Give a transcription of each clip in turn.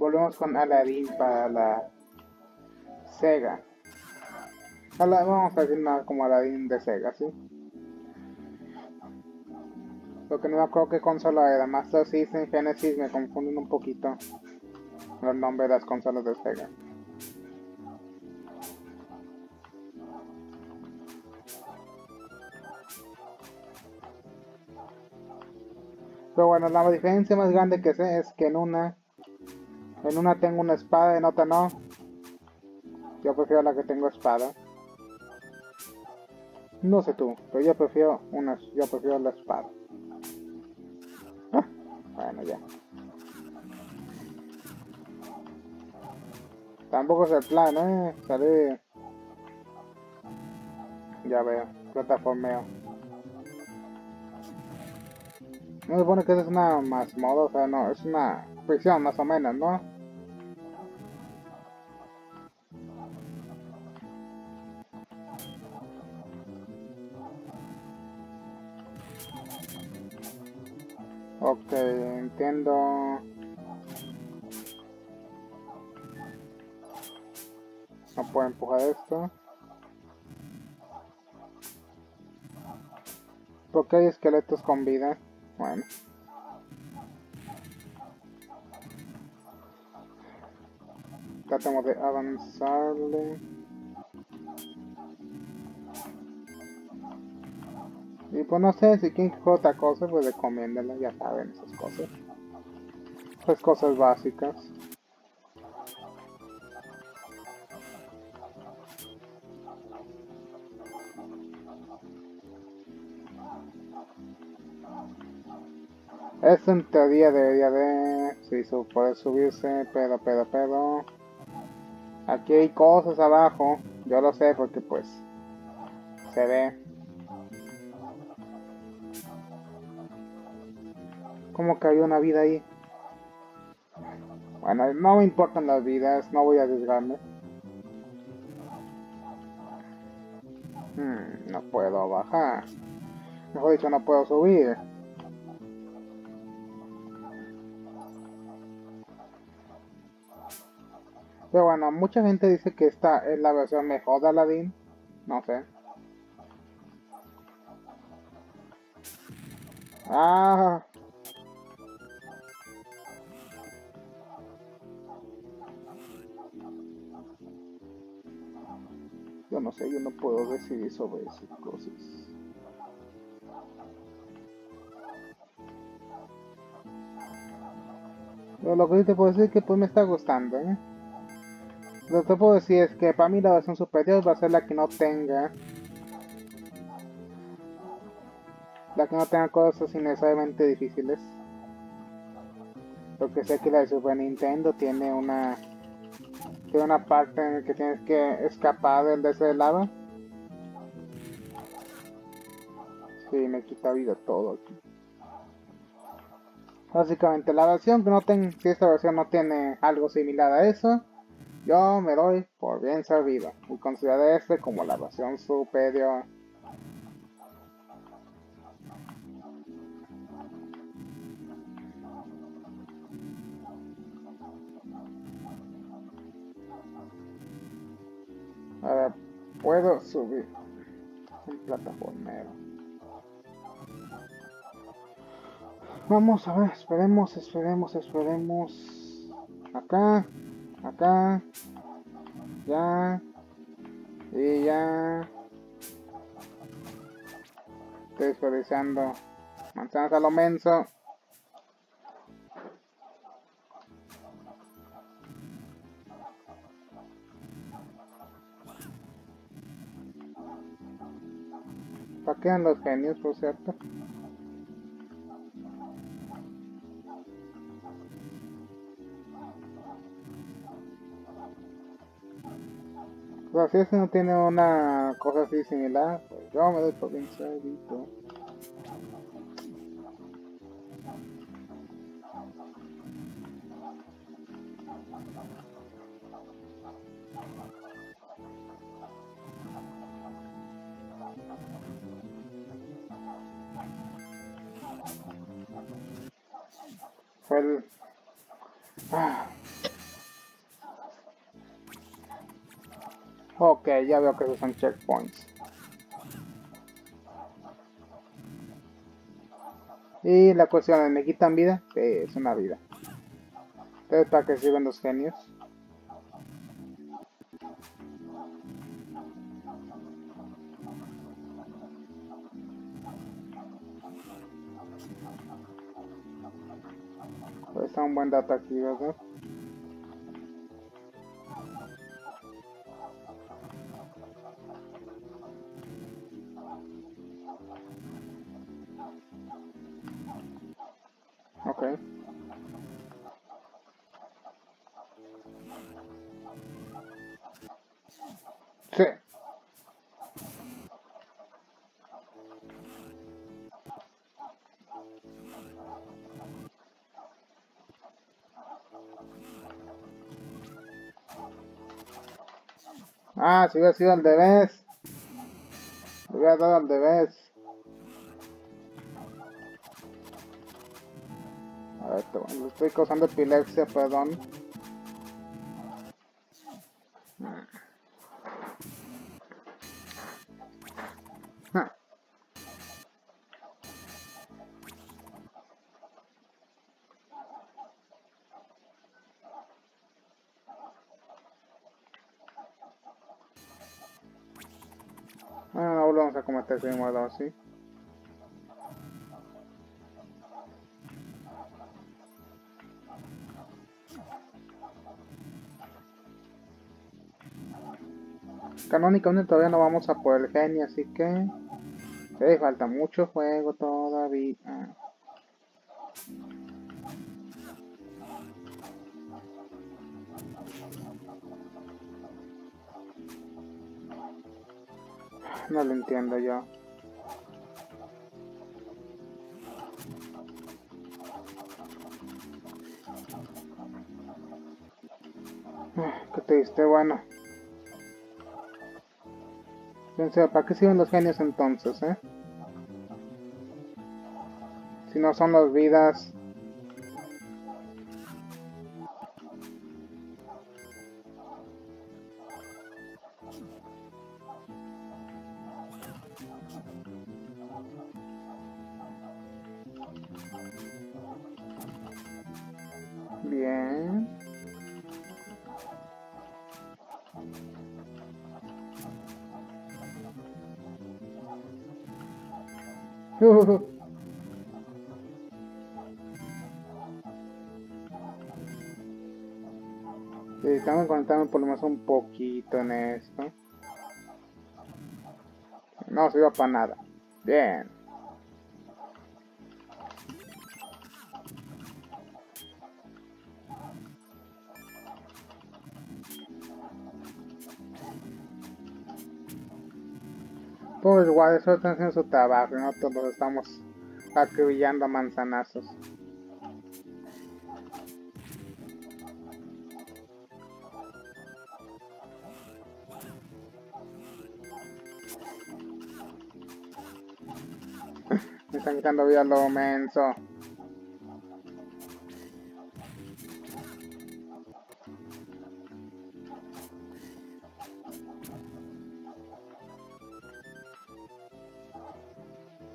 volvemos con Aladdin para la Sega. Vamos a decir nada como Aladdin de Sega, ¿sí? Lo que no me acuerdo qué consola era, Master System, Genesis, me confunden un poquito los nombres de las consolas de Sega. Pero bueno, la diferencia más grande que sé es que en una en una tengo una espada, en otra no. Yo prefiero la que tengo espada. No sé tú, pero yo prefiero una, yo prefiero la espada. Ah, bueno, ya. Tampoco es el plan, ¿eh? Salir... Ya veo, plataformeo. No se supone que es una modo, o sea, no, es una prisión más o menos, ¿no? Ok, entiendo. No puedo empujar esto. Porque hay esqueletos con vida. Bueno. Tratamos de avanzarle. Y pues no sé si quieren que juegue otra cosa, pues recomiéndala, ya saben esas cosas. Esas cosas básicas. Eso en teoría debería de... Sí, su- poder subirse, pero, pero, pero... Aquí hay cosas abajo. Yo lo sé porque pues... Se ve. Como que hay una vida ahí. Bueno, no me importan las vidas, no voy a arriesgarme. Hmm, no puedo bajar. Mejor dicho, no puedo subir. Pero bueno, mucha gente dice que esta es la versión mejor de Aladdin. No sé. Ah, yo no sé, yo no puedo decidir sobre esas cosas. Pero lo que sí te puedo decir es que pues me está gustando, ¿eh? Lo que puedo decir es que para mí la versión superior va a ser la que no tenga la que no tenga cosas innecesariamente difíciles. Porque sé que la de Super Nintendo tiene una tiene una parte en la que tienes que escapar del de ese lado. Sí, me quita vida todo aquí. Básicamente la versión que no tenga, si esta versión no tiene algo similar a eso, yo me doy por bien servido y consideré este como la versión superior. Ahora puedo subir un plataformero. Vamos a ver, esperemos, esperemos, esperemos. Acá, acá, ya, y ya. Estoy desperdiciando manzanas a lo menso. ¿Para qué dan los genios, por cierto? Sea, si este no tiene una cosa así similar, pues yo me doy por bien servido. El... Ah. Ok, ya veo que esos son checkpoints. Y la cuestión es, ¿me quitan vida? Sí, es una vida. Entonces, ¿para que sirven los genios? Pues está un buen dato aquí, ¿verdad? Ok. Sí. Ah, si hubiera sido al revés. Le hubiera dado al revés. Le estoy causando epilepsia, perdón. Ah. Ah, no volvemos a cometer ese mismo sí. Canónicamente todavía no vamos a por el genio, así que... Sí, falta mucho juego todavía. No lo entiendo yo. Ah, Qué triste, bueno. ¿Para qué sirven los genios entonces, eh? Si no son las vidas. Por lo un poquito en esto. No sirve para nada. Bien. Pues igual, eso están haciendo su trabajo y nosotros los estamos acribillando manzanazos. Quitando vida lo menso.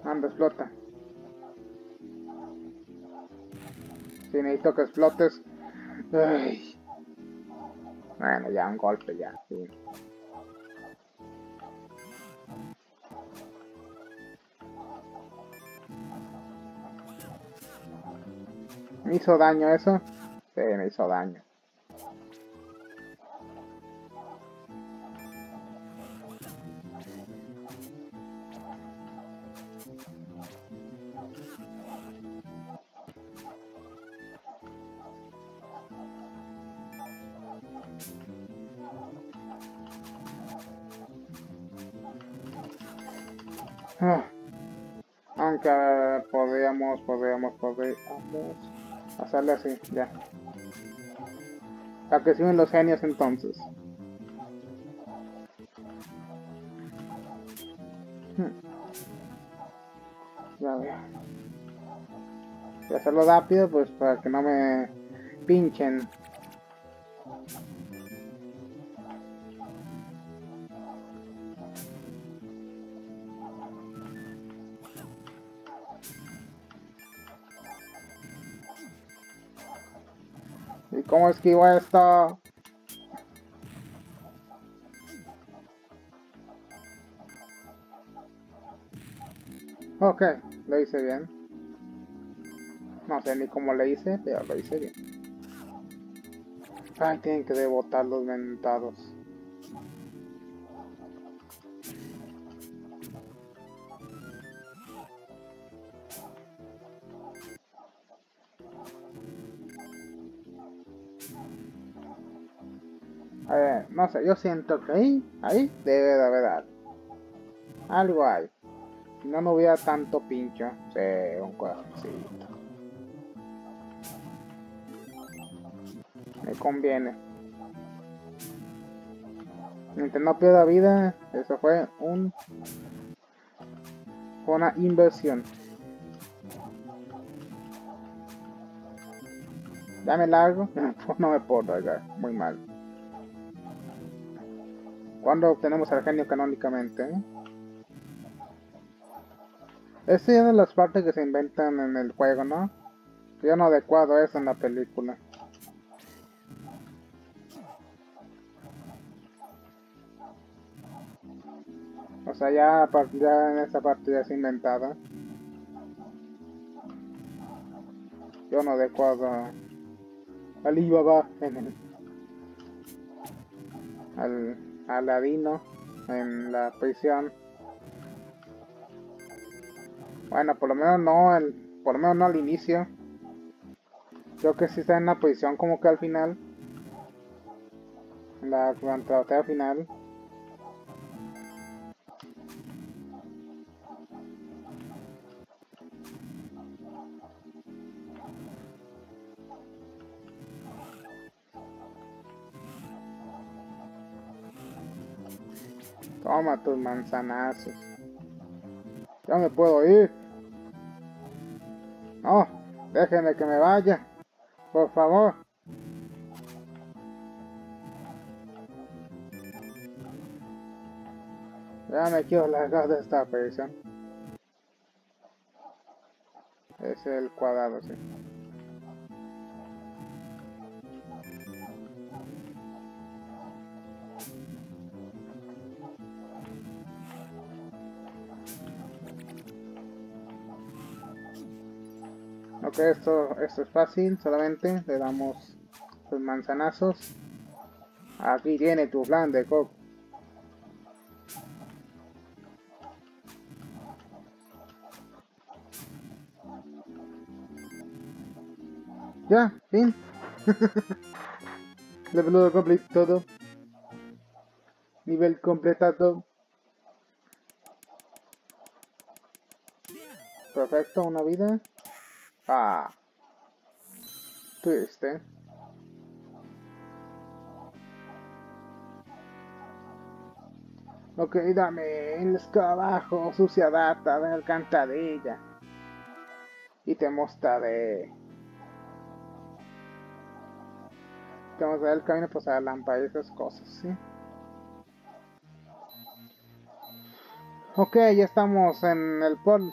Anda, explota. Si necesito que explotes. Bueno, ya un golpe ya, sí. ¿Me hizo daño eso? Sí, me hizo daño. Ah. Aunque podríamos, podríamos, podríamos hacerle así, ya. La que siguen los genios entonces. Hmm. Ya veo. Y hacerlo rápido, pues para que no me pinchen. ¿Y cómo esquivo esto? Ok, lo hice bien. No sé ni cómo le hice, pero lo hice bien. Ay, tienen que debotar los mentados. Sé, yo siento que ahí, ahí debe de haber algo. Hay. Si no, no hubiera tanto pincho. Sí, un corazoncito. Me conviene. Mientras no pierda vida, eso fue un una inversión. Ya me largo, no me puedo largar, muy mal. ¿Cuándo obtenemos al genio canónicamente? Esta es de las partes que se inventan en el juego, ¿no? Yo no adecuado eso en la película. O sea, ya, ya en esa parte ya es inventada. Yo no adecuado al Ibaba en el al Aladino en la prisión. Bueno, por lo menos no, el, por lo menos no al inicio. Creo que sí está en la prisión como que al final. La batalla final. Toma tus manzanazos. Ya me puedo ir. No, déjenme que me vaya. Por favor. Ya me quiero largar de esta prisión. Es el cuadrado, sí. Ok, esto, esto es fácil, solamente le damos los manzanazos. Aquí tiene tu plan de coco. Ya, fin. Level completado. Nivel completado. Perfecto, una vida. Ah. Triste. Ok, dame el escarabajo, sucia data de alcantarilla. Y te mostraré. Te mostraré el camino pues a la lámpara y esas cosas, ¿sí? Ok, ya estamos en el pol.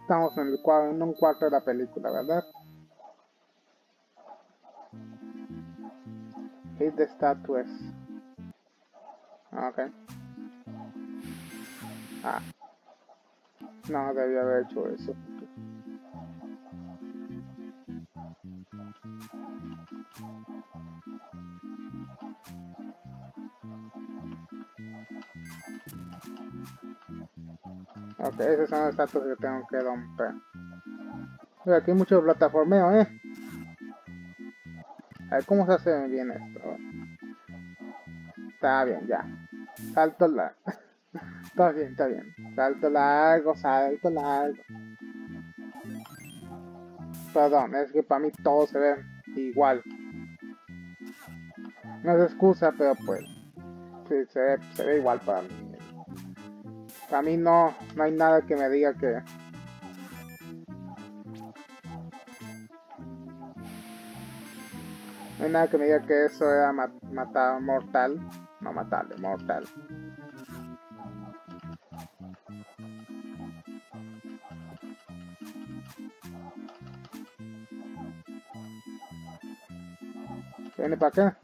Estamos en, el, en un cuarto de la película, ¿verdad? Hit the statues. Ok. Ah. No, debía haber hecho eso. Ok, esos son los estatuas que tengo que romper. Mira, aquí hay mucho plataformeo, ¿eh? A ver cómo se hace bien esto. Está bien, ya. Salto largo. está bien, está bien. Salto largo, salto largo. Perdón, es que para mí todo se ve igual. No es excusa, pero pues... Sí, se ve, se ve igual para mí. A mí no, no hay nada que me diga que... No hay nada que me diga que eso era matar mortal. No matarle, mortal. Viene para acá.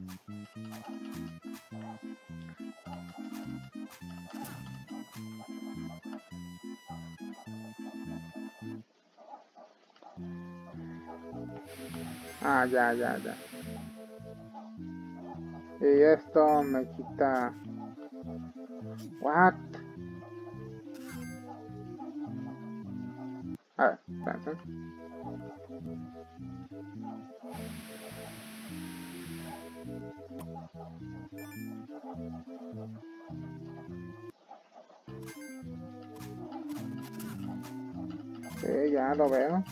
Ya, ya, ya. Y esto me quita... What? A ver, espérense. Sí, ya lo veo.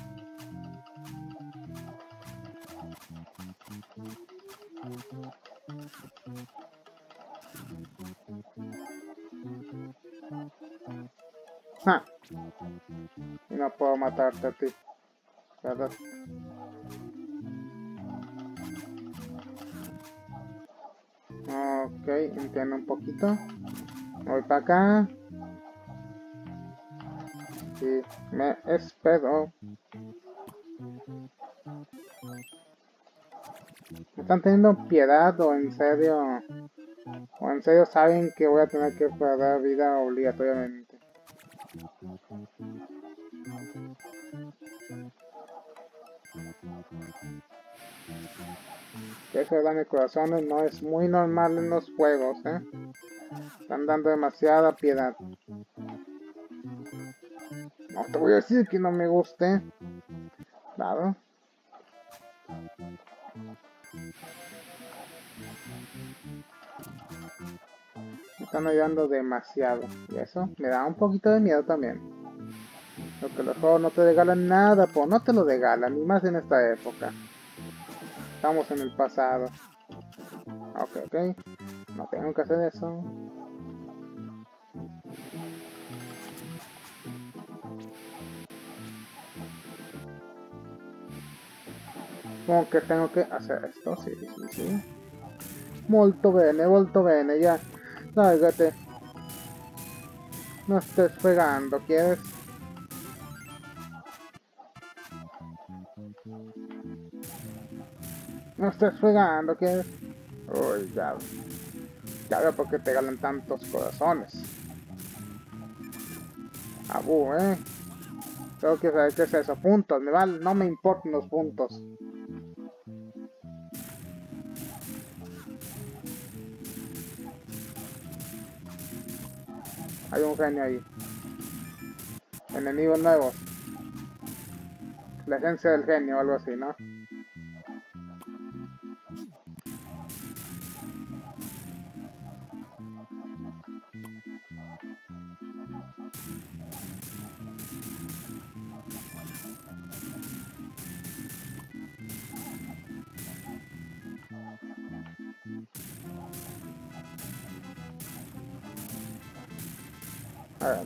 No puedo matarte a ti. ¿Verdad? Ok, entiendo un poquito. Voy para acá. Y me espero. ¿Me están teniendo piedad o en serio? ¿O en serio saben que voy a tener que perder vida obligatoriamente? Eso de corazones no es muy normal en los juegos, ¿eh? Están dando demasiada piedad. No te voy a decir que no me guste. Claro. Están ayudando demasiado. Y eso me da un poquito de miedo también. Lo que los juegos no te regalan nada, pues no te lo regalan, ni más en esta época. Estamos en el pasado. Ok, ok. No tengo que hacer eso. Como que tengo que hacer esto, sí, sí, sí. Molto bene, molto bene, ya. Lárgate. No estés pegando, ¿quieres? No estés fregando, ¿qué? Uy, ya. Ya veo por qué te ganan tantos corazones. Abu, ¿eh? Tengo que saber qué es eso. Puntos, me vale, no me importan los puntos. Hay un genio ahí. Enemigos nuevos. La esencia del genio o algo así, ¿no?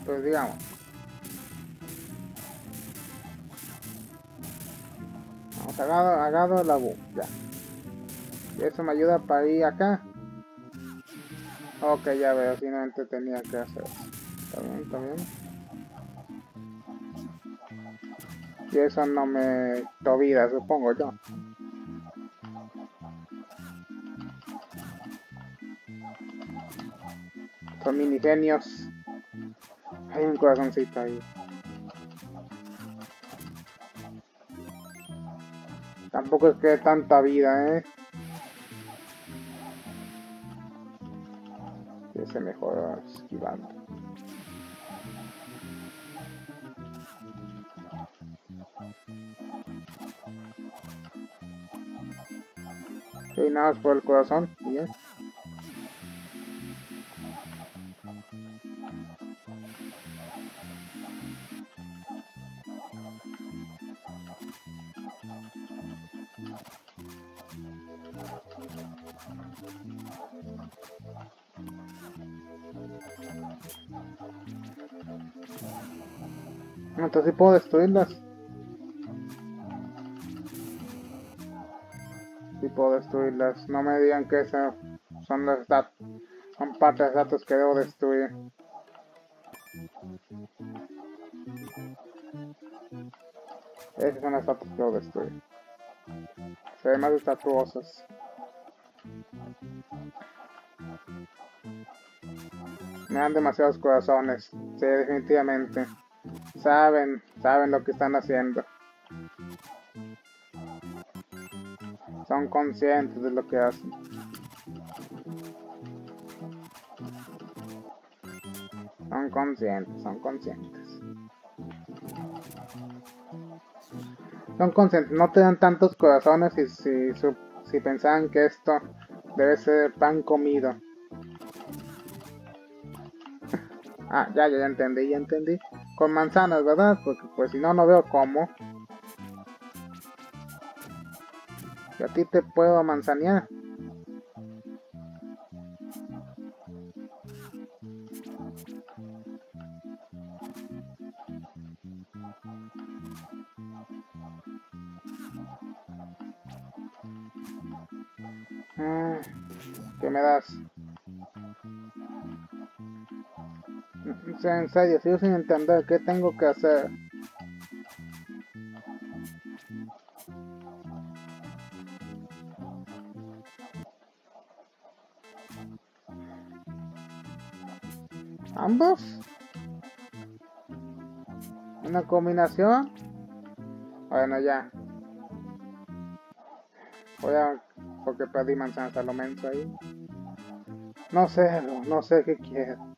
Pues digamos. Vamos, agado, agado la bu, ya. Y eso me ayuda para ir acá. Ok, ya veo, finalmente tenía que hacer eso. Está bien, está bien. Y eso no me vida, supongo yo. Son minigenios. Hay un corazoncito ahí. Tampoco es que tanta vida, ¿eh? Que se mejora esquivando. Y nada más por el corazón, ya. Entonces puedo destruirlas. Sí puedo destruirlas. No me digan que esas son las datos. Son partes de datos que debo destruir. Esas son las datos que debo destruir. Se ven más estatuosas. Me dan demasiados corazones. Sí, definitivamente. Saben, saben lo que están haciendo. Son conscientes de lo que hacen. Son conscientes, son conscientes. Son conscientes, no te dan tantos corazones si, si, si pensaban que esto debe ser pan comido. ah, ya, ya, ya entendí, ya entendí. Con manzanas, ¿verdad? Porque pues si no, no veo cómo. Y a ti te puedo manzanear. Ah, ¿Qué me das? Sea, en serio, sigo sin entender qué tengo que hacer. ¿Ambos? ¿Una combinación? Bueno, ya. Voy a... Porque perdí manzanas a lo menso ahí. No sé, no sé qué quiero.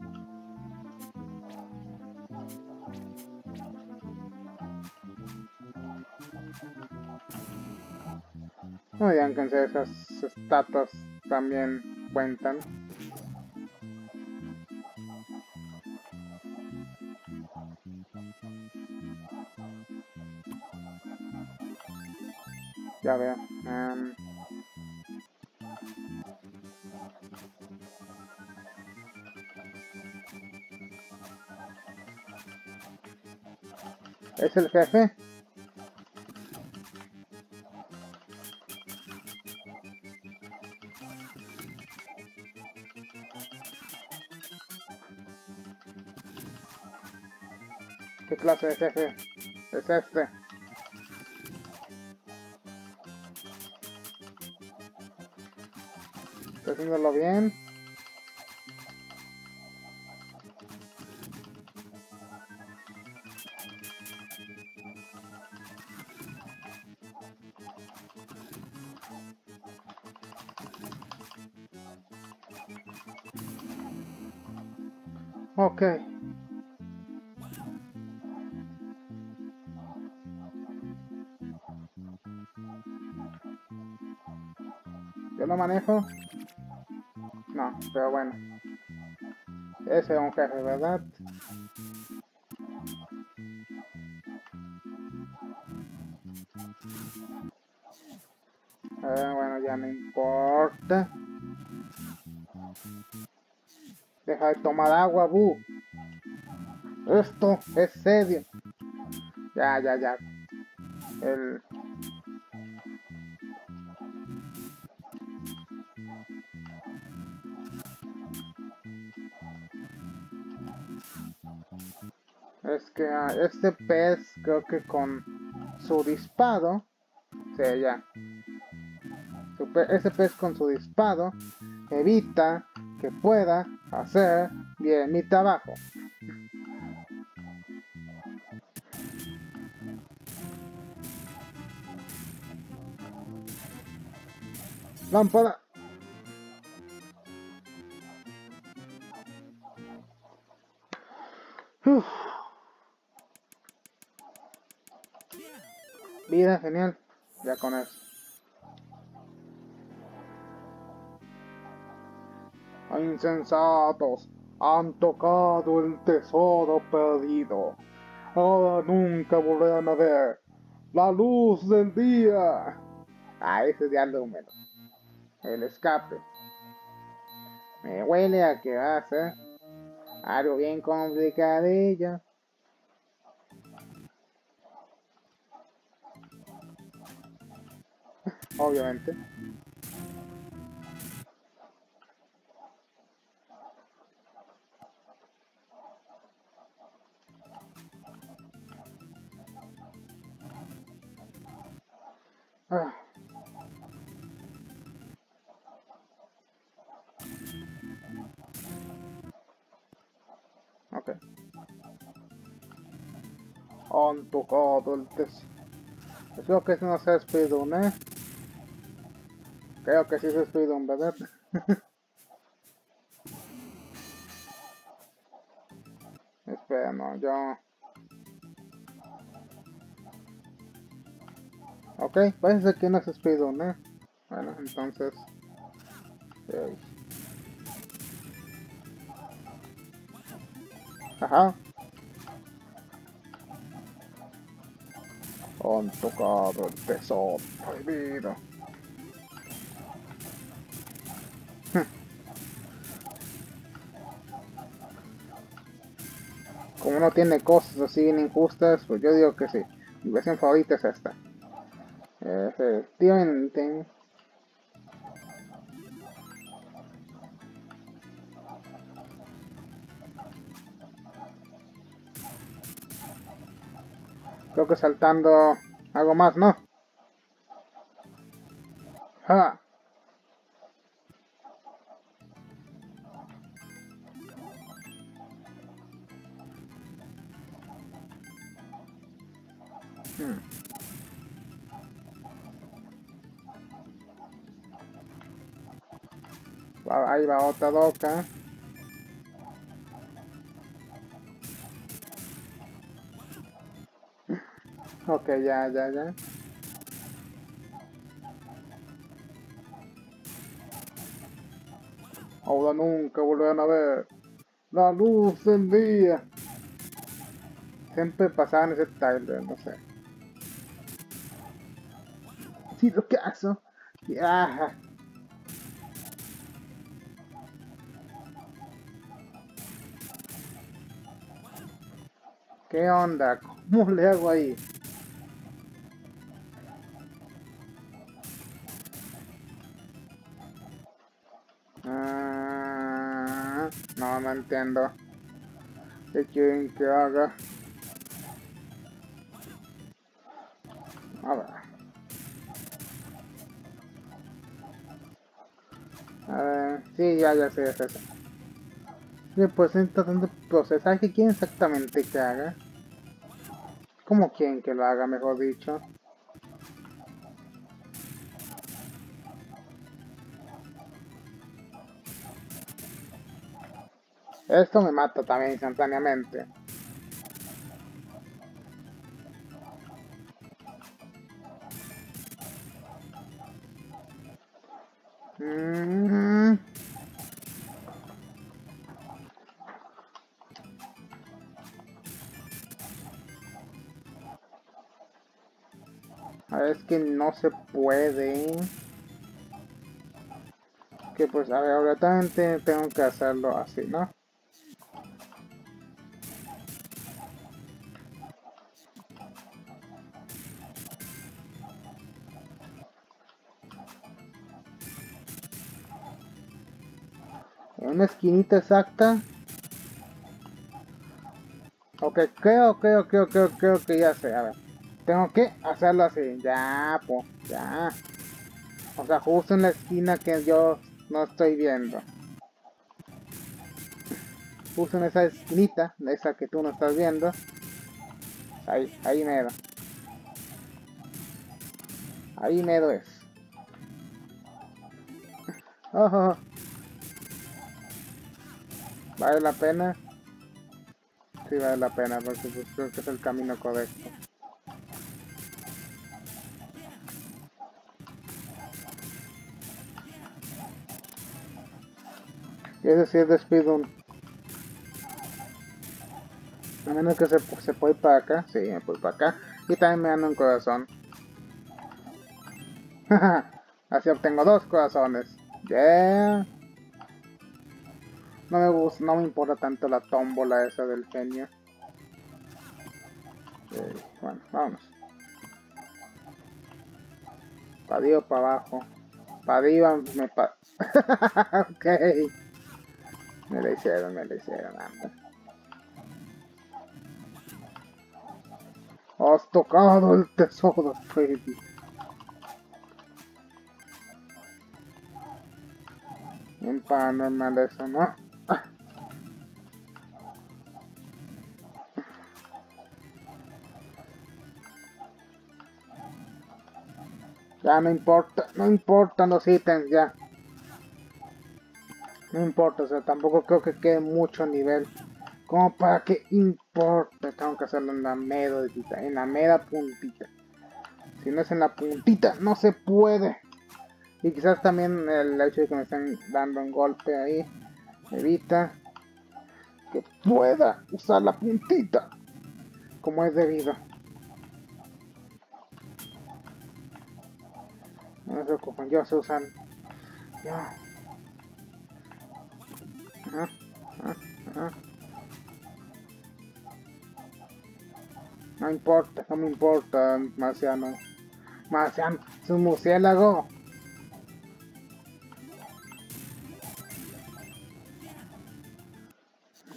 No digan que esas estatuas también cuentan. Ya veo. Um, ¿Es el jefe? ¿Qué clase de jefe es este? ¿Estoy haciéndolo bien? Pero bueno. Ese es un jefe, ¿verdad? Eh, bueno, ya no importa. Deja de tomar agua, bu. Esto es serio. Ya, ya, ya. El... que ah, este pez creo que con su disparo, sí, ya. Su pe- ese pez con su disparo evita que pueda hacer bien mi trabajo. Lámpara. Genial. Ya con eso. Insensatos, han tocado el tesoro perdido. Ahora nunca volverán a ver la luz del día. Ah, ese el número. El escape. Me huele a que va a ser algo bien complicadillo. obviamente. Ah. Ok. Han tocado el test. Espero que no sea speedrun, eh. Creo que sí es Speedrun, ¿verdad? Espera, no, yo... Ok, parece que no es Speedrun, ¿eh? Bueno, entonces... Okay. Ajá. Han tocado el tesoro prohibido. Como no tiene cosas así bien injustas, pues yo digo que sí. Mi versión favorita es esta. Efectivamente. Creo que saltando algo más, ¿no? ¡Ja! Ahí va otra doca. Ok, ya, ya, ya. Ahora nunca volverán a ver la luz del día. Siempre pasaban ese trailer, no sé. Si lo caso. Ya. ¿Qué onda? ¿Cómo le hago ahí? No, no entiendo. ¿Qué quieren que haga? A ver. A ver, sí, ya, ya sé, ya sé. Sí, pues de procesar qué quieren exactamente que haga. ¿Cómo quieren que lo haga, mejor dicho? Esto me mata también instantáneamente. Que no se puede. Que pues, a ver, ahora tengo que hacerlo así, ¿no? una esquinita exacta. Ok, creo, creo, creo, creo, creo que ya sé. A ver, tengo que hacerlo así. Ya, pues, ya. O sea, justo en la esquina que yo no estoy viendo. Justo en esa esquinita, esa que tú no estás viendo. Ahí, ahí mero. Ahí mero es. Oh, ¿Vale la pena? Sí, vale la pena, porque pues, creo que es el camino correcto. Ese sí es de speedrun. A menos que se, se puede ir para acá. Sí, me puedo para acá. Y también me dan un corazón. Así obtengo dos corazones. Yeah. No me gusta, no me importa tanto la tómbola esa del genio. Eh, bueno, vamos. Para arriba para abajo. Para arriba me pa... ok. Me lo hicieron, me lo hicieron, anda. Has tocado el tesoro, Freddy. Un paranormal eso, ¿no? Ya no importa, no importan los ítems ya. No importa, o sea, tampoco creo que quede mucho nivel. Como para que importe, tengo que hacerlo en la mera, en la mera puntita. Si no es en la puntita, no se puede. Y quizás también el hecho de que me estén dando un golpe ahí evita que pueda usar la puntita como es debido. No se preocupen, yo sé usar. Ya. No importa, no me importa, Marciano. Marciano, es un murciélago.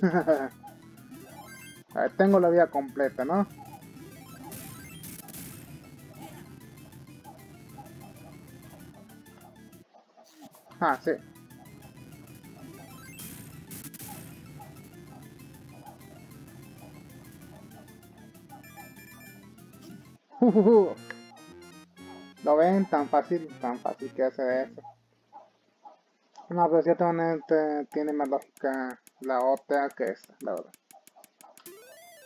Tengo la vida completa, ¿no? Ah, sí. Lo ven tan fácil, tan fácil que hace eso. No, pero ciertamente tiene más lógica la otra que esta, la verdad.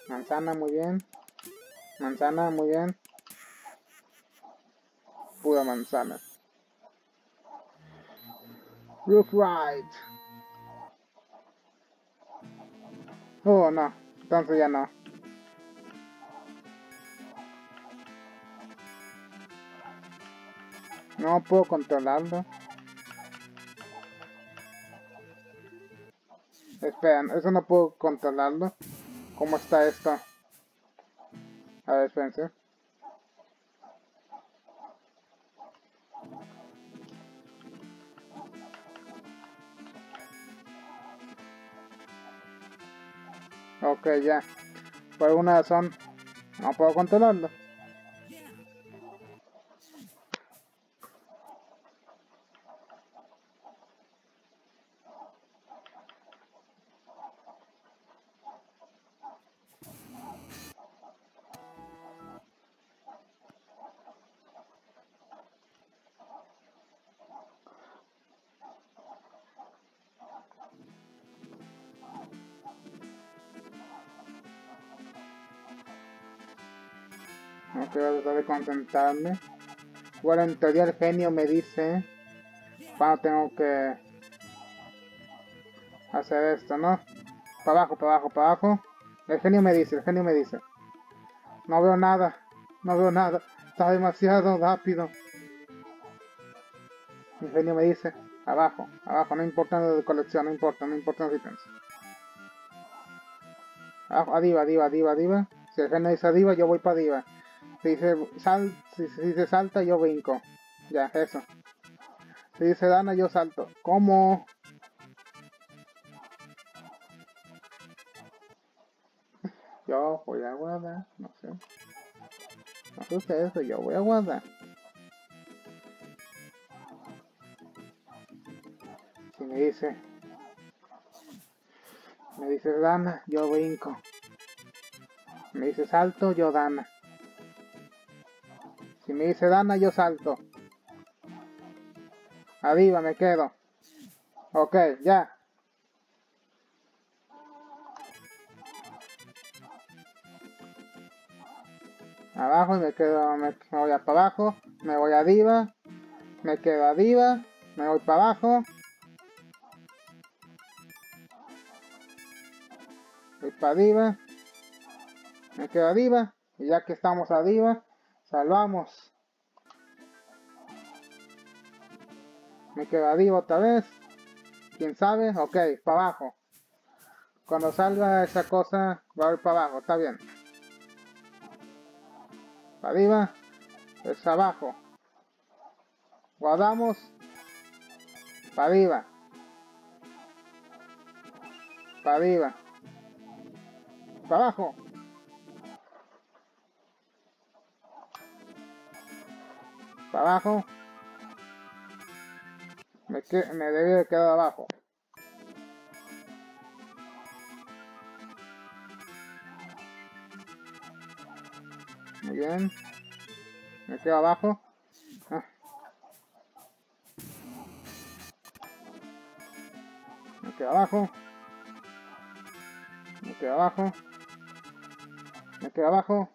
Manzana, muy bien. Manzana, muy bien. Pura manzana. Roof Ride. Oh, no. Entonces ya no. No puedo controlarlo. Esperen, eso no puedo controlarlo. ¿Cómo está esto? A ver, espérense. Ok, ya. Por alguna razón no puedo controlarlo. Ok, voy a tratar de concentrarme. Bueno, en teoría el genio me dice cuando tengo que hacer esto, ¿no? Para abajo, para abajo, para abajo. El genio me dice, el genio me dice. No veo nada, no veo nada. Está demasiado rápido. El genio me dice, abajo, abajo, no importa de colección, no importa, no importa los ítems. Abajo, arriba, arriba, arriba, arriba. Si el genio dice arriba, yo voy para arriba. Si dice, sal, si, si salta, yo brinco. Ya, eso. Si dice dana, yo salto. ¿Cómo? Yo voy a guardar, no sé. No sé usted eso, yo voy a guardar. Si me dice, me dice dana, yo brinco. Me dice salto, yo dana. Si me dice dana, yo salto. Arriba me quedo. Ok, ya. Abajo y me quedo, me, voy para abajo, me voy arriba, me quedo arriba, me voy para abajo. Voy para arriba, me quedo arriba, y ya que estamos arriba, salvamos. Me quedo arriba otra vez. ¿Quién sabe? Ok, para abajo. Cuando salga esa cosa, va a ir para abajo, está bien. Para arriba, es abajo. Guardamos. Para arriba. Para arriba. Para abajo. Para abajo. Me, que, me debía quedar abajo. Muy bien. Ah. Me quedo abajo. Me quedo abajo. Me quedo abajo. Me quedo abajo.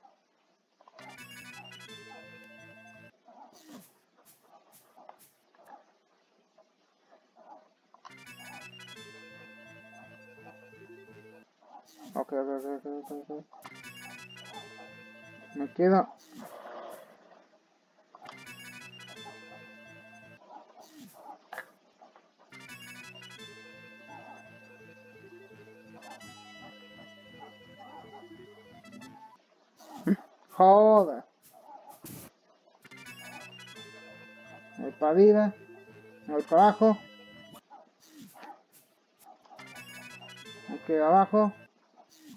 Me quedo. Joder. Para arriba. Me voy para abajo.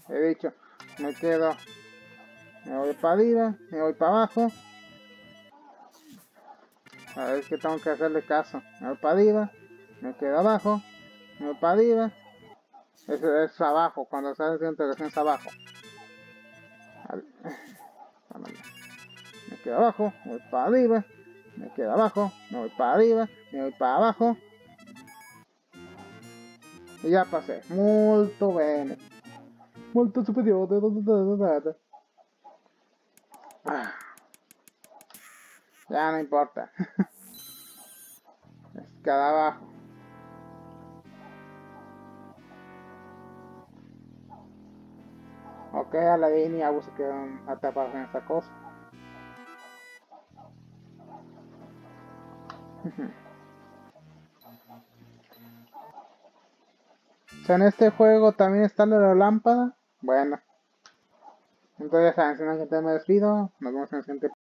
He dicho, me quedo. Me voy para arriba. Me voy para abajo. A ver, que tengo que hacerle caso. Me voy para arriba. Me quedo abajo. Me voy para arriba. Eso es abajo. Cuando sale haciendo integración es abajo. Me quedo abajo, me voy para arriba, me quedo abajo, me voy para arriba, me voy para abajo. Y ya pasé. Molto superiore. Ah. Ya no importa. Es cada abajo. Ok, Aladdin y Abu se quedan atrapados en esta cosa. O sea, en este juego también está la lámpara. Bueno. Entonces ya saben, si no, gente me despido. Nos vemos en el siguiente